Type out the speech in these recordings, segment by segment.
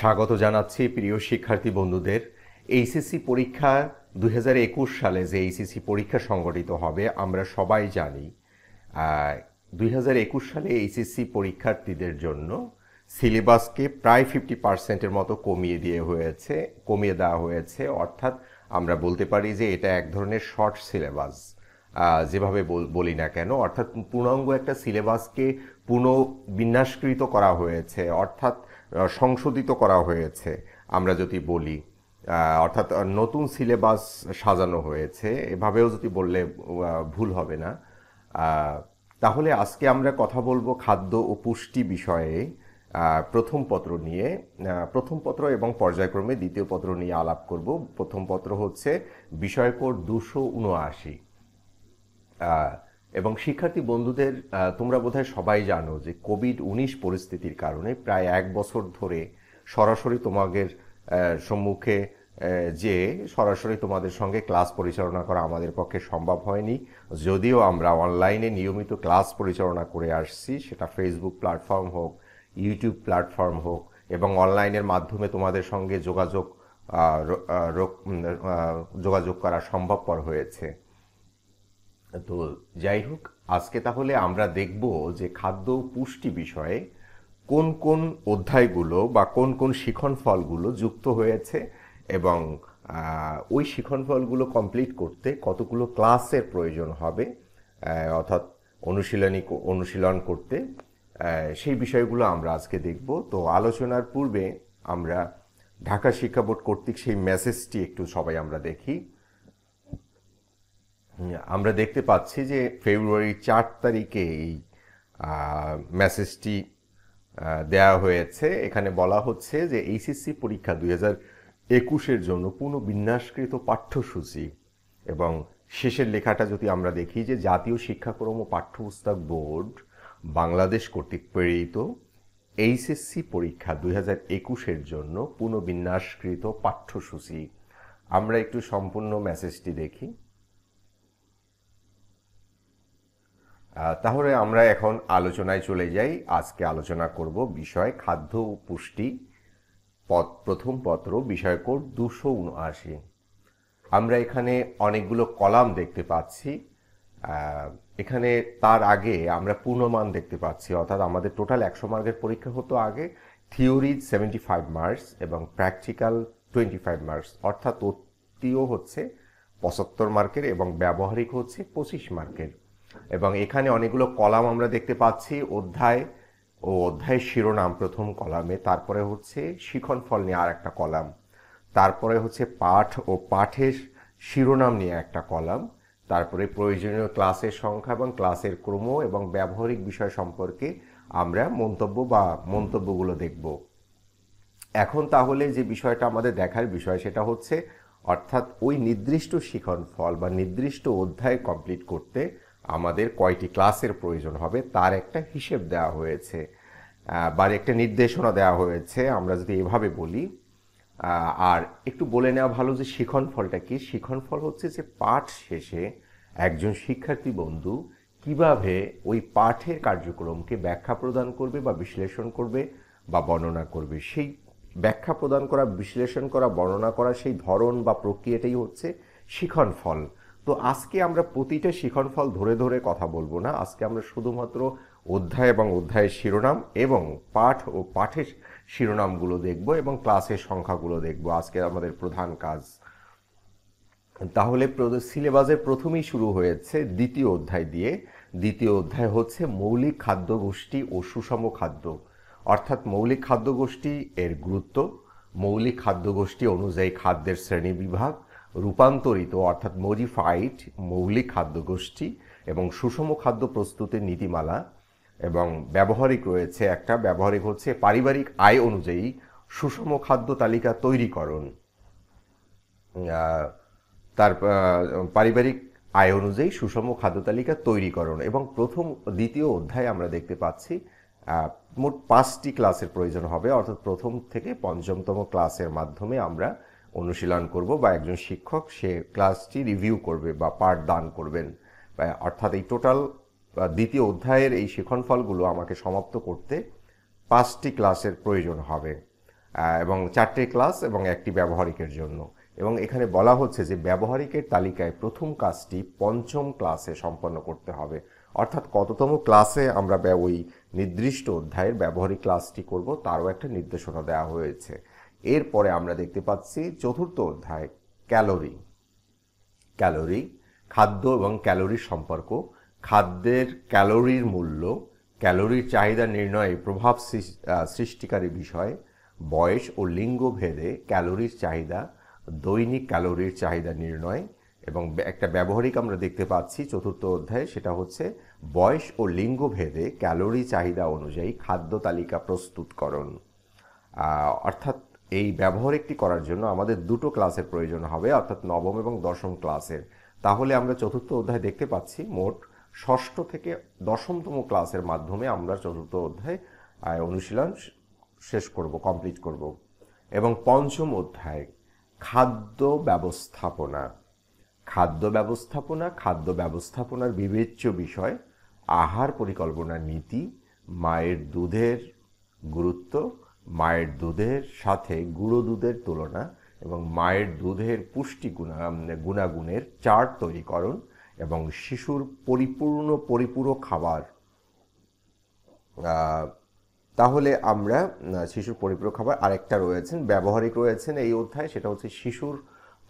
স্বাগত জানাচ্ছি প্রিয় শিক্ষার্থী বন্ধুদের। এইচএসসি পরীক্ষা দুই হাজার একুশ সালে যে এইচএসসি পরীক্ষা সংগঠিত হবে, আমরা সবাই জানি দুই হাজার একুশ সালে এইচএসসি পরীক্ষার্থীদের জন্য সিলেবাসকে প্রায় ফিফটি পার্সেন্টের মতো কমিয়ে দিয়ে হয়েছে, কমিয়ে দেওয়া হয়েছে। অর্থাৎ আমরা বলতে পারি যে এটা এক ধরনের শর্ট সিলেবাস যেভাবে বলি না কেন। অর্থাৎ পূর্ণাঙ্গ একটা সিলেবাসকে পুনঃবিন্যাসকৃত করা হয়েছে। অর্থাৎ সংশোধিত করা হয়েছে। আমরা যদি বলি অর্থাৎ নতুন সিলেবাস সাজানো হয়েছে, এভাবেও যদি বললে ভুল হবে না। তাহলে আজকে আমরা কথা বলব খাদ্য ও পুষ্টি বিষয়ে। প্রথম পত্র নিয়ে প্রথম পত্র এবং পর্যায়ক্রমে দ্বিতীয় পত্র নিয়ে আলাপ করব। প্রথম পত্র হচ্ছে বিষয়কোড দুশো উনআশি। এবং শিক্ষার্থী বন্ধুদের তোমরা বোধহয় সবাই জানো যে কোভিড উনিশ পরিস্থিতির কারণে প্রায় এক বছর ধরে সরাসরি তোমাদের সম্মুখে যে সরাসরি তোমাদের সঙ্গে ক্লাস পরিচালনা করা আমাদের পক্ষে সম্ভব হয়নি। যদিও আমরা অনলাইনে নিয়মিত ক্লাস পরিচালনা করে আসছি, সেটা ফেসবুক প্ল্যাটফর্ম হোক ইউটিউব প্ল্যাটফর্ম হোক এবং অনলাইনের মাধ্যমে তোমাদের সঙ্গে যোগাযোগ যোগাযোগ করা সম্ভবপর হয়েছে। তো যাই হোক, আজকে তাহলে আমরা দেখব যে খাদ্য পুষ্টি বিষয়ে কোন কোন অধ্যায়গুলো বা কোন কোন শিখন ফলগুলো যুক্ত হয়েছে এবং ওই শিখন ফলগুলো কমপ্লিট করতে কতগুলো ক্লাসের প্রয়োজন হবে অর্থাৎ অনুশীলনী অনুশীলন করতে সেই বিষয়গুলো আমরা আজকে দেখব। তো আলোচনার পূর্বে আমরা ঢাকা শিক্ষা বোর্ড কর্তৃক সেই মেসেজটি একটু সবাই আমরা দেখি। আমরা দেখতে পাচ্ছি যে ফেব্রুয়ারি চার তারিখে এই মেসেজটি দেয়া হয়েছে। এখানে বলা হচ্ছে যে এইচএসসি পরীক্ষা দুই হাজার একুশের জন্য পুনঃবিন্যাসকৃত পাঠ্যসূচি এবং শেষের লেখাটা যদি আমরা দেখি যে জাতীয় শিক্ষাক্রম ও পাঠ্যপুস্তক বোর্ড বাংলাদেশ কর্তৃক প্রেরিত এইচএসসি পরীক্ষা দুই হাজার একুশের জন্য পুনঃবিন্যাসকৃত পাঠ্যসূচি। আমরা একটু সম্পূর্ণ মেসেজটি দেখি। তাহলে আমরা এখন আলোচনায় চলে যাই। আজকে আলোচনা করব বিষয় খাদ্য ও পুষ্টি পদ, প্রথম পত্র, বিষয় কোড দুশো উনআশি। আমরা এখানে অনেকগুলো কলাম দেখতে পাচ্ছি। এখানে তার আগে আমরা পূর্ণমান দেখতে পাচ্ছি, অর্থাৎ আমাদের টোটাল একশো মার্কের পরীক্ষা হতো আগে। থিওরি সেভেন্টি ফাইভ মার্কস এবং প্র্যাকটিক্যাল টোয়েন্টি ফাইভ মার্কস, অর্থাৎ তত্ত্বীয় হচ্ছে পঁচাত্তর মার্কের এবং ব্যবহারিক হচ্ছে পঁচিশ মার্কের। এবং এখানে অনেকগুলো কলাম আমরা দেখতে পাচ্ছি, অধ্যায় ও অধ্যায়ের শিরোনাম, প্রথম কলামে। তারপরে হচ্ছে শিখন ফল নিয়ে আর একটা কলাম। তারপরে হচ্ছে পাঠ ও পাঠের শিরোনাম নিয়ে একটা কলাম। তারপরে প্রয়োজনীয় ক্লাসের সংখ্যা এবং ক্লাসের ক্রম এবং ব্যবহারিক বিষয় সম্পর্কে আমরা মন্তব্য বা মন্তব্যগুলো দেখব। এখন তাহলে যে বিষয়টা আমাদের দেখার বিষয়, সেটা হচ্ছে অর্থাৎ ওই নির্দিষ্ট শিখন ফল বা নির্দিষ্ট অধ্যায় কমপ্লিট করতে আমাদের কয়টি ক্লাসের প্রয়োজন হবে, তার একটা হিসেব দেওয়া হয়েছে বা একটা নির্দেশনা দেওয়া হয়েছে, আমরা যদি এভাবে বলি আর একটু বলে নেওয়া ভালো যে শিখন ফলটা কি? শিখন ফল হচ্ছে যে পাঠ শেষে একজন শিক্ষার্থী বন্ধু কীভাবে ওই পাঠের কার্যক্রমকে ব্যাখ্যা প্রদান করবে বা বিশ্লেষণ করবে বা বর্ণনা করবে? সেই ব্যাখ্যা প্রদান করা, বিশ্লেষণ করা, বর্ণনা করা, সেই ধরন বা প্রক্রিয়াটাই হচ্ছে শিখন ফল। তো আজকে আমরা প্রতিটা শিখন ফল ধরে ধরে কথা বলব না। আজকে আমরা শুধুমাত্র অধ্যায় এবং অধ্যায়ের শিরোনাম এবং পাঠ ও পাঠের শিরোনামগুলো দেখব এবং ক্লাসের সংখ্যাগুলো দেখব। আজকে আমাদের প্রধান কাজ। তাহলে সিলেবাসের প্রথমেই শুরু হয়েছে দ্বিতীয় অধ্যায় দিয়ে। দ্বিতীয় অধ্যায় হচ্ছে মৌলিক খাদ্য গোষ্ঠী ও সুষম খাদ্য। অর্থাৎ মৌলিক খাদ্য গোষ্ঠী এর গুরুত্ব। মৌলিক খাদ্য গোষ্ঠী অনুযায়ী খাদ্যের শ্রেণি বিভাগ। রূপান্তরিত, অর্থাৎ মডিফাইড মৌলিক খাদ্য গোষ্ঠী এবং সুষম খাদ্য প্রস্তুতের নীতিমালা এবং ব্যবহারিক রয়েছে, একটা ব্যবহারিক হচ্ছে পারিবারিক আয় অনুযায়ী সুষম খাদ্য তালিকা তৈরিকরণ। তার পারিবারিক আয় অনুযায়ী সুষম খাদ্য তালিকা তৈরিকরণ এবং প্রথম, দ্বিতীয় অধ্যায়ে আমরা দেখতে পাচ্ছি মোট পাঁচটি ক্লাসের প্রয়োজন হবে, অর্থাৎ প্রথম থেকে পঞ্চমতম ক্লাসের মাধ্যমে আমরা অনুশীলন করব বা একজন শিক্ষক, সে ক্লাসটি রিভিউ করবে বা পাঠ দান করবেন অর্থাৎ এই টোটাল দ্বিতীয় অধ্যায়ের এই শিখন ফলগুলো আমাকে সমাপ্ত করতে পাঁচটি ক্লাসের প্রয়োজন হবে এবং চারটে ক্লাস এবং একটি ব্যবহারিকের জন্য। এবং এখানে বলা হচ্ছে যে ব্যবহারিকের তালিকায় প্রথম কাজটি পঞ্চম ক্লাসে সম্পন্ন করতে হবে। অর্থাৎ কততম ক্লাসে আমরা ওই নির্দিষ্ট অধ্যায়ের ব্যবহারিক ক্লাসটি করব, তারও একটা নির্দেশনা দেওয়া হয়েছে। এরপরে আমরা দেখতে পাচ্ছি চতুর্থ অধ্যায়, ক্যালোরি। ক্যালোরি, খাদ্য এবং ক্যালোরির সম্পর্ক। খাদ্যের ক্যালোরির মূল্য, ক্যালোরির চাহিদা নির্ণয়ে প্রভাব সৃষ্টিকারী বিষয়। বয়স ও লিঙ্গ ভেদে ক্যালোরির চাহিদা, দৈনিক ক্যালোরির চাহিদা নির্ণয় এবং একটা ব্যবহারিক আমরা দেখতে পাচ্ছি চতুর্থ অধ্যায়ে, সেটা হচ্ছে বয়স ও লিঙ্গ ভেদে ক্যালোরি চাহিদা অনুযায়ী খাদ্য তালিকা প্রস্তুতকরণ। অর্থাৎ এই ব্যবহারিকটি করার জন্য আমাদের দুটো ক্লাসের প্রয়োজন হবে, অর্থাৎ নবম এবং দশম ক্লাসের। তাহলে আমরা চতুর্থ অধ্যায় দেখতে পাচ্ছি, মোট ষষ্ঠ থেকে দশমতম ক্লাসের মাধ্যমে আমরা চতুর্থ অধ্যায় অনুশীলন শেষ করব কমপ্লিট করব। এবং পঞ্চম অধ্যায়, খাদ্য ব্যবস্থাপনা। খাদ্য ব্যবস্থাপনা, খাদ্য ব্যবস্থাপনার বিবেচ্য বিষয়, আহার পরিকল্পনার নীতি, মায়ের দুধের গুরুত্ব মায়ের দুধের সাথে গুঁড়ো দুধের তুলনা এবং মায়ের দুধের পুষ্টি গুণা গুণাগুণের চার্ট তৈরি তৈরিকরণ এবং শিশুর পরিপূর্ণ পরিপূরক খাবার তাহলে আমরা শিশুর পরিপূরক খাবার আরেকটা রয়েছেন ব্যবহারিক রয়েছেন এই অধ্যায়, সেটা হচ্ছে শিশুর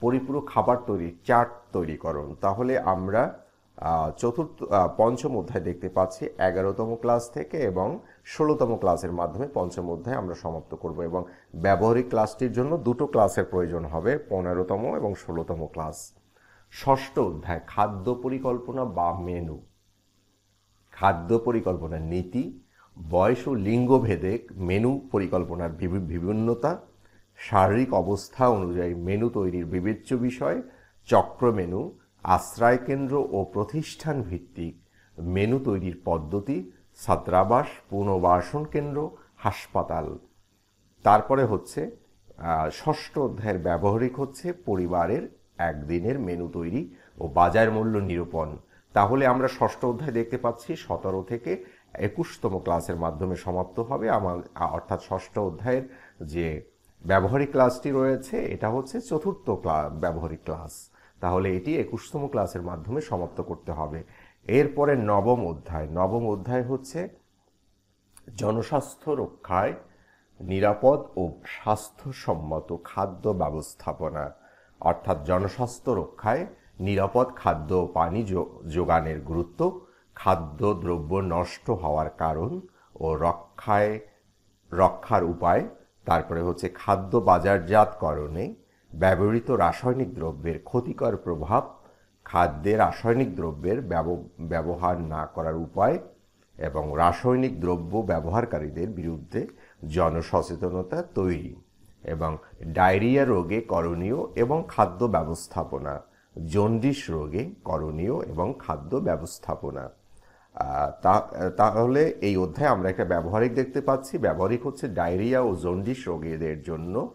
পরিপূরক খাবার তৈরি চার্ট তৈরিকরণ। তাহলে আমরা চতুর্থ পঞ্চম অধ্যায় দেখতে পাচ্ছি, এগারোতম ক্লাস থেকে এবং ষোলোতম ক্লাসের মাধ্যমে পঞ্চম অধ্যায় আমরা সমাপ্ত করব এবং ব্যবহারিক ক্লাসটির জন্য দুটো ক্লাসের প্রয়োজন হবে, পনেরোতম এবং ষোলোতম ক্লাস ষষ্ঠ অধ্যায়, খাদ্য পরিকল্পনা বা মেনু খাদ্য পরিকল্পনার নীতি, বয়স ও লিঙ্গ ভেদে মেনু পরিকল্পনার বিভিন্নতা, শারীরিক অবস্থা অনুযায়ী মেনু তৈরির বিবেচ্য বিষয়, চক্র মেনু আশ্রয় কেন্দ্র ও প্রতিষ্ঠান ভিত্তিক মেনু তৈরির পদ্ধতি, ছাত্রাবাস, পুনর্বাসন কেন্দ্র, হাসপাতাল। তারপরে হচ্ছে ষষ্ঠ অধ্যায়ের ব্যবহারিক হচ্ছে পরিবারের একদিনের মেনু তৈরি ও বাজার মূল্য নিরূপণ। তাহলে আমরা ষষ্ঠ অধ্যায় দেখতে পাচ্ছি, সতেরো থেকে একুশতম ক্লাসের মাধ্যমে সমাপ্ত হবে আমার অর্থাৎ ষষ্ঠ অধ্যায়ের যে ব্যবহারিক ক্লাসটি রয়েছে, এটা হচ্ছে চতুর্থ ক্লা, ব্যবহারিক ক্লাস। তাহলে এটি একুশতম ক্লাসের মাধ্যমে সমাপ্ত করতে হবে। এরপরে নবম অধ্যায়। নবম অধ্যায় হচ্ছে জনস্বাস্থ্য রক্ষায় নিরাপদ ও স্বাস্থ্যসম্মত খাদ্য ব্যবস্থাপনা, অর্থাৎ জনস্বাস্থ্য রক্ষায় নিরাপদ খাদ্য ও পানি যোগানের গুরুত্ব, খাদ্য দ্রব্য নষ্ট হওয়ার কারণ ও রক্ষায়, রক্ষার উপায়, তারপরে হচ্ছে খাদ্য বাজারজাতকরণে ব্যবহৃত রাসায়নিক দ্রব্যের ক্ষতিকর প্রভাব খাদ্যে রাসায়নিক দ্রব্যের ব্যব- ব্যবহার না করার উপায় এবং রাসায়নিক দ্রব্য ব্যবহারকারীদের বিরুদ্ধে জনসচেতনতা তৈরি এবং ডায়রিয়া রোগে করণীয় এবং খাদ্য ব্যবস্থাপনা, জন্ডিস রোগে করণীয় এবং খাদ্য ব্যবস্থাপনা। তাহলে এই অধ্যায়ে আমরা একটা ব্যবহারিক দেখতে পাচ্ছি। ব্যবহারিক হচ্ছে ডায়রিয়া ও জন্ডিস রোগীদের জন্য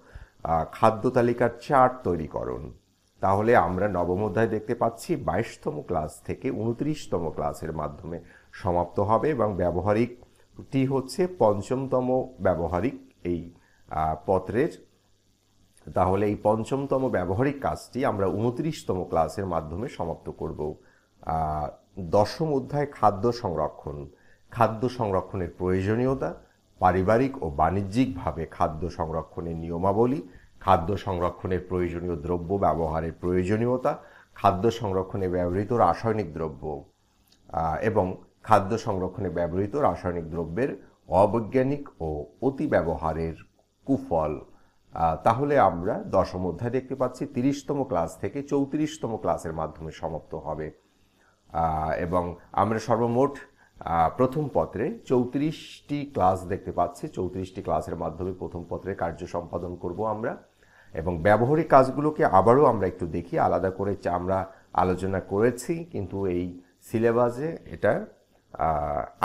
খাদ্য তালিকার চার্ট তৈরিকরণ তাহলে আমরা নবম অধ্যায় দেখতে পাচ্ছি বাইশতম ক্লাস থেকে উনত্রিশতম ক্লাসের মাধ্যমে সমাপ্ত হবে এবং ব্যবহারিকটি হচ্ছে পঞ্চমতম ব্যবহারিক এই পত্রের। তাহলে এই পঞ্চমতম ব্যবহারিক কাজটি আমরা উনত্রিশতম ক্লাসের মাধ্যমে সমাপ্ত করব। দশম অধ্যায় খাদ্য সংরক্ষণ। খাদ্য সংরক্ষণের প্রয়োজনীয়তা পারিবারিক ও বাণিজ্যিকভাবে খাদ্য সংরক্ষণের নিয়মাবলী, খাদ্য সংরক্ষণের প্রয়োজনীয় দ্রব্য ব্যবহারের প্রয়োজনীয়তা, খাদ্য সংরক্ষণে ব্যবহৃত রাসায়নিক দ্রব্য এবং খাদ্য সংরক্ষণে ব্যবহৃত রাসায়নিক দ্রব্যের অবৈজ্ঞানিক ও অতি ব্যবহারের কুফল তাহলে আমরা দশম অধ্যায় দেখতে পাচ্ছি, তিরিশতম ক্লাস থেকে চৌত্রিশতম ক্লাসের মাধ্যমে সমাপ্ত হবে। এবং আমরা সর্বমোট প্রথম পত্রে চৌত্রিশটি ক্লাস দেখতে পাচ্ছি। চৌত্রিশটি ক্লাসের মাধ্যমে প্রথম পত্রে কার্য সম্পাদন করব আমরা এবং ব্যবহারিক কাজগুলোকে আবারও আমরা একটু দেখি। আলাদা করে আমরা আলোচনা করেছি, কিন্তু এই সিলেবাসে এটা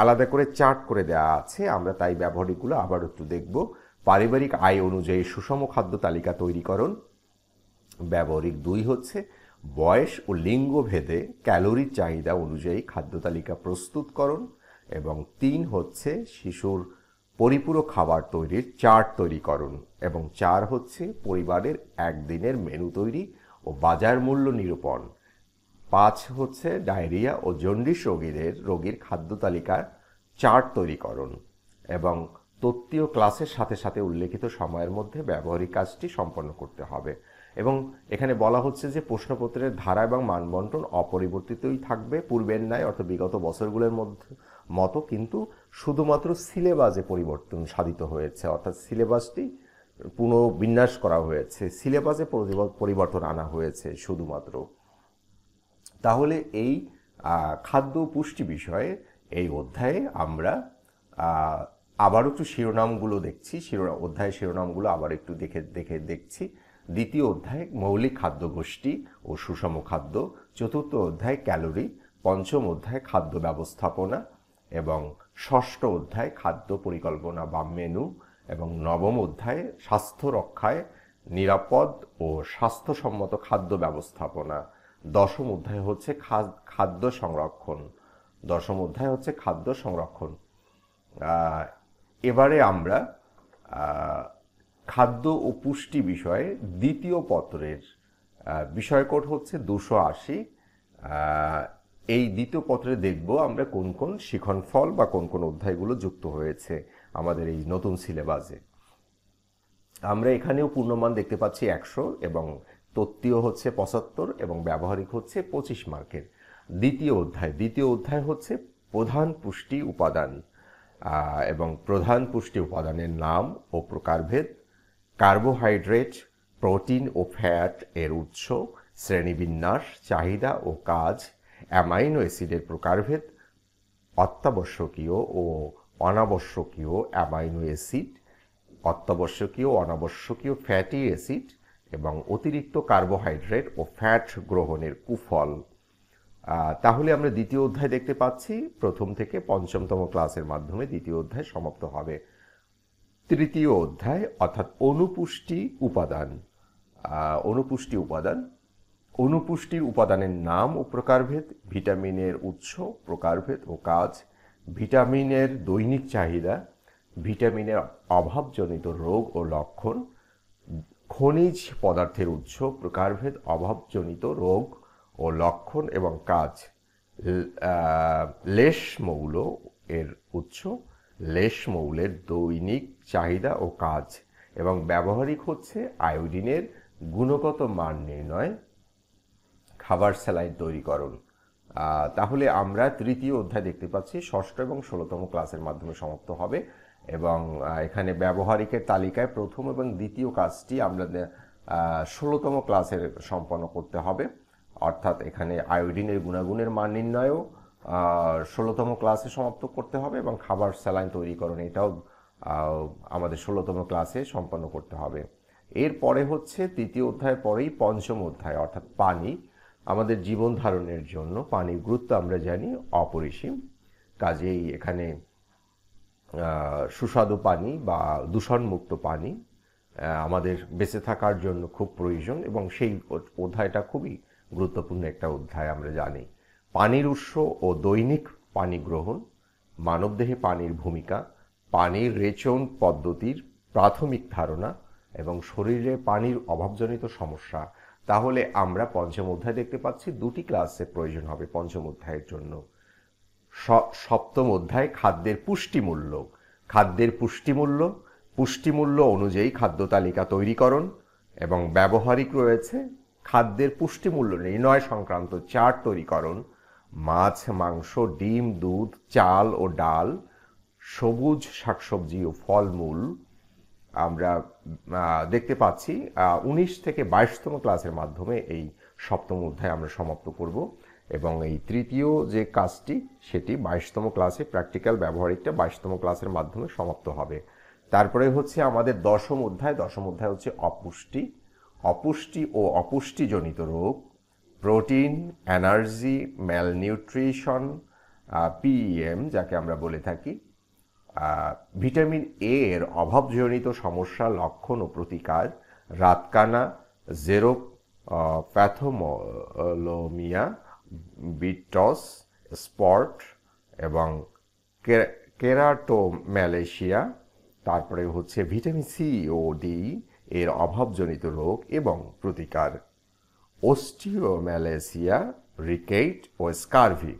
আলাদা করে চার্ট করে দেওয়া আছে। আমরা তাই ব্যবহারিকগুলো আবার একটু দেখব। পারিবারিক আয় অনুযায়ী সুষম খাদ্য তালিকা তৈরিকরণ ব্যবহারিক দুই হচ্ছে বয়স ও লিঙ্গ ভেদে ক্যালোরির চাহিদা অনুযায়ী খাদ্য তালিকা প্রস্তুতকরণ এবং তিন হচ্ছে শিশুর পরিপূরক খাবার তৈরির চার্ট তৈরিকরণ এবং চার হচ্ছে পরিবারের একদিনের মেনু তৈরি ও বাজার মূল্য নিরূপণ। পাঁচ হচ্ছে ডায়রিয়া ও জন্ডিস রোগীদের রোগীর খাদ্য তালিকার চার্ট তৈরিকরণ এবং তত্ত্বীয় ক্লাসের সাথে সাথে উল্লেখিত সময়ের মধ্যে ব্যবহারিক কাজটি সম্পন্ন করতে হবে। এবং এখানে বলা হচ্ছে যে প্রশ্নপত্রের ধারা এবং মানবন্টন অপরিবর্তিতই থাকবে পূর্বের ন্যায় অর্থাৎ বিগত বছরগুলোর মধ্যে মতো, কিন্তু শুধুমাত্র সিলেবাসে পরিবর্তন সাধিত হয়েছে। অর্থাৎ সিলেবাসটি পুনঃবিন্যাস করা হয়েছে। সিলেবাসে পরিবর্তন আনা হয়েছে শুধুমাত্র। তাহলে এই খাদ্য পুষ্টি বিষয়ে এই অধ্যায়ে আমরা আবার একটু শিরোনামগুলো দেখছি। শিরোনাম অধ্যায়ের শিরোনামগুলো আবার একটু দেখে দেখে দেখছি। দ্বিতীয় অধ্যায়, মৌলিক খাদ্য গোষ্ঠী ও সুষম খাদ্য। চতুর্থ অধ্যায়, ক্যালোরি। পঞ্চম অধ্যায়, খাদ্য ব্যবস্থাপনা। এবং ষষ্ঠ অধ্যায়, খাদ্য পরিকল্পনা বা মেনু। এবং নবম অধ্যায়, স্বাস্থ্য রক্ষায় নিরাপদ ও স্বাস্থ্যসম্মত খাদ্য ব্যবস্থাপনা। দশম অধ্যায় হচ্ছে খাদ্য সংরক্ষণ। দশম অধ্যায় হচ্ছে খাদ্য সংরক্ষণ। এবারে আমরা খাদ্য ও পুষ্টি বিষয়ে দ্বিতীয় পত্রের বিষয়কোড হচ্ছে দুশো আশি। এই দ্বিতীয় পত্রে দেখব আমরা কোন কোন শিখন ফল বা কোন কোন অধ্যায়গুলো যুক্ত হয়েছে আমাদের এই নতুন সিলেবাসে। আমরা এখানেও পূর্ণমান দেখতে পাচ্ছি একশো এবং তত্ত্বীয় হচ্ছে পঁচাত্তর এবং ব্যবহারিক হচ্ছে পঁচিশ মার্কের দ্বিতীয় অধ্যায়। দ্বিতীয় অধ্যায় হচ্ছে প্রধান পুষ্টি উপাদান এবং প্রধান পুষ্টি উপাদানের নাম ও প্রকারভেদ কার্বোহাইড্রেট, প্রোটিন ও ফ্যাট এর উৎস, শ্রেণীবিন্যাস, চাহিদা ও কাজ, অ্যামাইনো অ্যাসিডের প্রকারভেদ, অত্যাবশ্যকীয় ও অনাবশ্যকীয় অ্যামাইনো অ্যাসিড, অত্যাবশ্যকীয় অনাবশ্যকীয় ফ্যাটি অ্যাসিড এবং অতিরিক্ত কার্বোহাইড্রেট ও ফ্যাট গ্রহণের কুফল। তাহলে আমরা দ্বিতীয় অধ্যায় দেখতে পাচ্ছি। প্রথম থেকে পঞ্চমতম ক্লাসের মাধ্যমে দ্বিতীয় অধ্যায় সমাপ্ত হবে। তৃতীয় অধ্যায়, অর্থাৎ অনুপুষ্টি উপাদান। অনুপুষ্টি উপাদান। অনুপুষ্টির উপাদানের নাম ও প্রকারভেদ, ভিটামিনের উৎস, প্রকারভেদ ও কাজ, ভিটামিনের দৈনিক চাহিদা, ভিটামিনের অভাবজনিত রোগ ও লক্ষণ, খনিজ পদার্থের উৎস, প্রকারভেদ, অভাবজনিত রোগ ও লক্ষণ এবং কাজ। লেশ মৌল এর উৎস লেশ মৌলের দৈনিক চাহিদা ও কাজ এবং ব্যবহারিক হচ্ছে আয়োডিনের গুণগত মান নির্ণয়, খাবার স্যালাইন তৈরিকরণ। তাহলে আমরা তৃতীয় অধ্যায় দেখতে পাচ্ছি, ষষ্ঠ এবং ষোলোতম ক্লাসের মাধ্যমে সমাপ্ত হবে এবং এখানে ব্যবহারিকের তালিকায় প্রথম এবং দ্বিতীয় কাজটি আমরা ষোলোতম ক্লাসের সম্পন্ন করতে হবে। অর্থাৎ এখানে আয়োডিনের গুণাগুণের মান নির্ণয়ও ষোলোতম ক্লাসে সমাপ্ত করতে হবে এবং খাবার স্যালাইন তৈরিকরণ এটাও আমাদের ষোলোতম ক্লাসে সম্পন্ন করতে হবে। এরপরে হচ্ছে তৃতীয় অধ্যায়ের পরেই পঞ্চম অধ্যায়, অর্থাৎ পানি, আমাদের জীবন ধারণের জন্য পানির গুরুত্ব আমরা জানি অপরিসীম। কাজেই এখানে সুস্বাদু পানি বা দূষণমুক্ত পানি আমাদের বেঁচে থাকার জন্য খুব প্রয়োজন এবং সেই অধ্যায়টা খুবই গুরুত্বপূর্ণ একটা অধ্যায় আমরা জানি। পানির উৎস ও দৈনিক পানি গ্রহণ, মানবদেহে পানির ভূমিকা, পানির রেচন পদ্ধতির প্রাথমিক ধারণা এবং শরীরে পানির অভাবজনিত সমস্যা। তাহলে আমরা পঞ্চম অধ্যায় দেখতে পাচ্ছি, দুটি ক্লাসের প্রয়োজন হবে পঞ্চম অধ্যায়ের জন্য। সপ্তম অধ্যায় খাদ্যের পুষ্টিমূল্য। খাদ্যের পুষ্টিমূল্য পুষ্টিমূল্য অনুযায়ী খাদ্য তালিকা তৈরিকরণ এবং ব্যবহারিক রয়েছে খাদ্যের পুষ্টিমূল্য নির্ণয় সংক্রান্ত চার্ট তৈরিকরণ। মাছ, মাংস, ডিম, দুধ, চাল ও ডাল, সবুজ শাকসবজি ও ফলমূল আমরা দেখতে পাচ্ছি। উনিশ থেকে বাইশতম ক্লাসের মাধ্যমে এই সপ্তম অধ্যায় আমরা সমাপ্ত করব এবং এই তৃতীয় যে কাজটি, সেটি বাইশতম ক্লাসে প্র্যাকটিক্যাল ব্যবহারিকটা বাইশতম ক্লাসের মাধ্যমে সমাপ্ত হবে। তারপরে হচ্ছে আমাদের দশম অধ্যায়। দশম অধ্যায় হচ্ছে অপুষ্টি। অপুষ্টি ও অপুষ্টিজনিত রোগ। প্রোটিন, এনার্জি ম্যালনিউট্রিশন পিএম যাকে আমরা বলে থাকি। ভিটামিন এ এর অভাবজনিত সমস্যা, লক্ষণ ও প্রতিকার, রাতকানা জেরো প্যাথোমোলোমিয়া বিটস স্পট এবং কেরাটো কেরাটোম্যালেশিয়া তারপরে হচ্ছে ভিটামিন সি ও ডি এর অভাবজনিত রোগ এবং প্রতিকার। অস্টিওম্যালেসিয়া রিকেট ও স্কারভি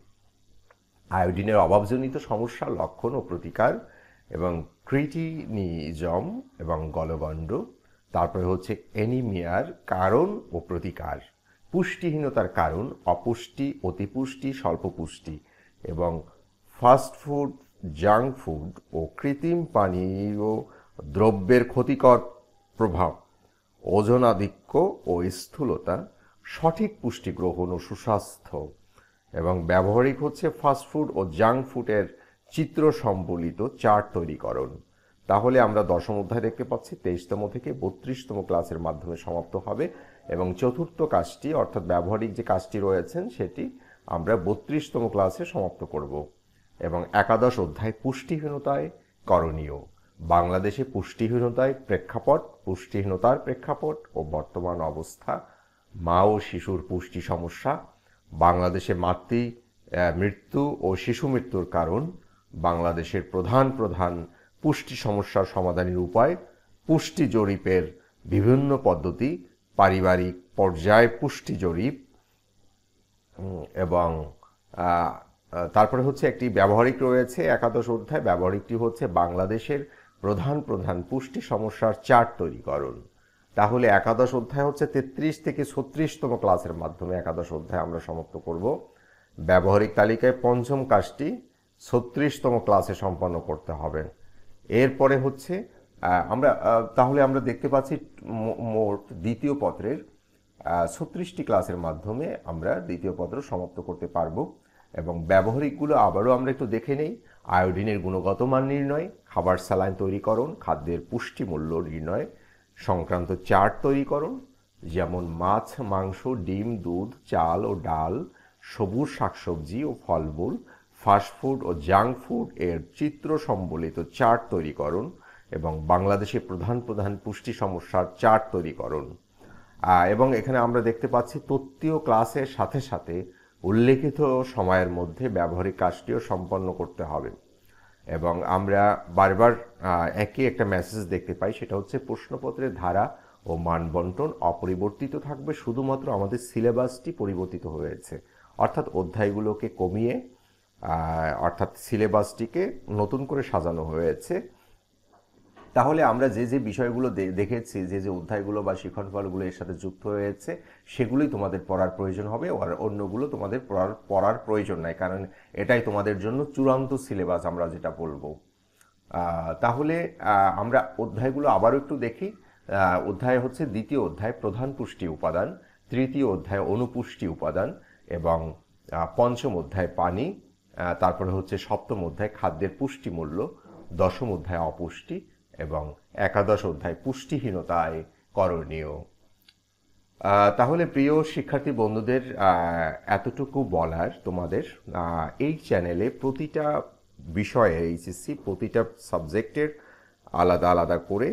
আয়োডিনের অভাবজনিত সমস্যা, লক্ষণ ও প্রতিকার এবং ক্রিটিনিজম এবং গলগণ্ড। তারপরে হচ্ছে অ্যানিমিয়ার কারণ ও প্রতিকার। পুষ্টিহীনতার কারণ, অপুষ্টি, অতিপুষ্টি, স্বল্পপুষ্টি এবং ফাস্ট ফুড জাঙ্ক ফুড ও কৃত্রিম পানীয় দ্রব্যের ক্ষতিকর প্রভাব ওজনাধিক্য ও স্থূলতা সঠিক পুষ্টি গ্রহণ ও সুস্বাস্থ্য এবং ব্যবহারিক হচ্ছে ফাস্টফুড ও জাঙ্ক ফুডের চিত্র সম্বলিত চার্ট তৈরিকরণ। তাহলে আমরা দশম অধ্যায় দেখতে পাচ্ছি, তেইশতম থেকে বত্রিশতম ক্লাসের মাধ্যমে সমাপ্ত হবে এবং চতুর্থ কাজটি অর্থাৎ ব্যবহারিক যে কাজটি রয়েছেন সেটি আমরা বত্রিশতম ক্লাসে সমাপ্ত করব এবং একাদশ অধ্যায় পুষ্টিহীনতায় করণীয়। বাংলাদেশে পুষ্টিহীনতায় প্রেক্ষাপট, পুষ্টিহীনতার প্রেক্ষাপট ও বর্তমান অবস্থা মা ও শিশুর পুষ্টি সমস্যা, বাংলাদেশে মাতৃ মৃত্যু ও শিশু মৃত্যুর কারণ, বাংলাদেশের প্রধান প্রধান পুষ্টি সমস্যার সমাধানের উপায়, পুষ্টি জরিপের বিভিন্ন পদ্ধতি, পারিবারিক পর্যায়ে পুষ্টি জরিপ এবং তারপরে হচ্ছে একটি ব্যবহারিক রয়েছে, একাদশ অধ্যায়, ব্যবহারিকটি হচ্ছে বাংলাদেশের প্রধান প্রধান পুষ্টি সমস্যার চার্ট তৈরিকরণ। তাহলে একাদশ অধ্যায় হচ্ছে তেত্রিশ থেকে ছত্রিশতম ক্লাসের মাধ্যমে একাদশ অধ্যায় আমরা সমাপ্ত করব। ব্যবহারিক তালিকায় পঞ্চম কাজটি ছত্রিশতম ক্লাসে সম্পন্ন করতে হবে। এরপরে হচ্ছে আমরা তাহলে আমরা দেখতে পাচ্ছি মোট দ্বিতীয় পত্রের ছত্রিশটি ক্লাসের মাধ্যমে আমরা দ্বিতীয় পত্র সমাপ্ত করতে পারব এবং ব্যবহারিকগুলো আবারও আমরা একটু দেখে নেই। আয়োডিনের গুণগত মান নির্ণয়, খাবার স্যালাইন তৈরিকরণ, খাদ্যের পুষ্টি মূল্য নির্ণয় সংক্রান্ত চার্ট তৈরিকরণ যেমন মাছ মাংস ডিম দুধ চাল ও ডাল সবুজ শাকসবজি ও ফলমূল ফাস্টফুড ও জাঙ্ক ফুড এর চিত্র সম্বলিত চার্ট তৈরিকরণ এবং বাংলাদেশে প্রধান প্রধান পুষ্টি সমস্যার চার্ট তৈরিকরণ আহ, এবং এখানে আমরা দেখতে পাচ্ছি তত্ত্বীয় ক্লাসের সাথে সাথে উল্লেখিত সময়ের মধ্যে ব্যবহারিক কাজটিও সম্পন্ন করতে হবে। এবং আমরা বারবার একই একটা মেসেজ দেখতে পাই, সেটা হচ্ছে প্রশ্নপত্রের ধারা ও মান বন্টন অপরিবর্তিত থাকবে, শুধুমাত্র আমাদের সিলেবাসটি পরিবর্তিত হয়েছে। অর্থাৎ অধ্যায়গুলোকে কমিয়ে অর্থাৎ সিলেবাসটিকে নতুন করে সাজানো হয়েছে। তাহলে আমরা যে যে বিষয়গুলো দেখেছি, যে যে অধ্যায়গুলো বা শিক্ষণফলগুলো এর সাথে যুক্ত হয়েছে, সেগুলোই তোমাদের পড়ার প্রয়োজন হবে আর অন্যগুলো তোমাদের পড়ার পড়ার প্রয়োজন নাই, কারণ এটাই তোমাদের জন্য চূড়ান্ত সিলেবাস আমরা যেটা বলব। তাহলে আমরা অধ্যায়গুলো আবারও একটু দেখি। অধ্যায় হচ্ছে দ্বিতীয় অধ্যায়, প্রধান পুষ্টি উপাদান, তৃতীয় অধ্যায় অনুপুষ্টি উপাদান এবং পঞ্চম অধ্যায় পানি তারপরে হচ্ছে সপ্তম অধ্যায় খাদ্যের পুষ্টি মূল্য দশম অধ্যায় অপুষ্টি এবং একাদশ অধ্যায় পুষ্টিহীনতায় করণীয়। তাহলে প্রিয় শিক্ষার্থী বন্ধুদের এতটুকু বলার তোমাদের এই চ্যানেলে প্রতিটা বিষয়ে, এইচএসসি প্রতিটা সাবজেক্টের আলাদা আলাদা করে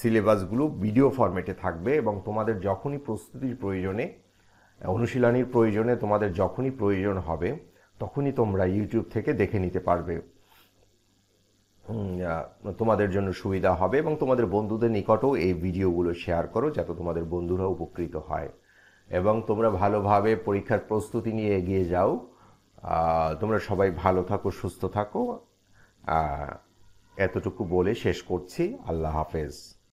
সিলেবাসগুলো ভিডিও ফরম্যাটে থাকবে এবং তোমাদের যখনই প্রস্তুতির প্রয়োজনে, অনুশীলনীর প্রয়োজনে তোমাদের যখনই প্রয়োজন হবে, তখনই তোমরা ইউটিউব থেকে দেখে নিতে পারবে। তোমাদের জন্য সুবিধা হবে এবং তোমাদের বন্ধুদের নিকটও এই ভিডিওগুলো শেয়ার করো যাতে তোমাদের বন্ধুরা উপকৃত হয়। এবং তোমরা ভালোভাবে পরীক্ষার প্রস্তুতি নিয়ে এগিয়ে যাও। তোমরা সবাই ভালো থাকো, সুস্থ থাকো। এতটুকু বলে শেষ করছি। আল্লাহ হাফেজ।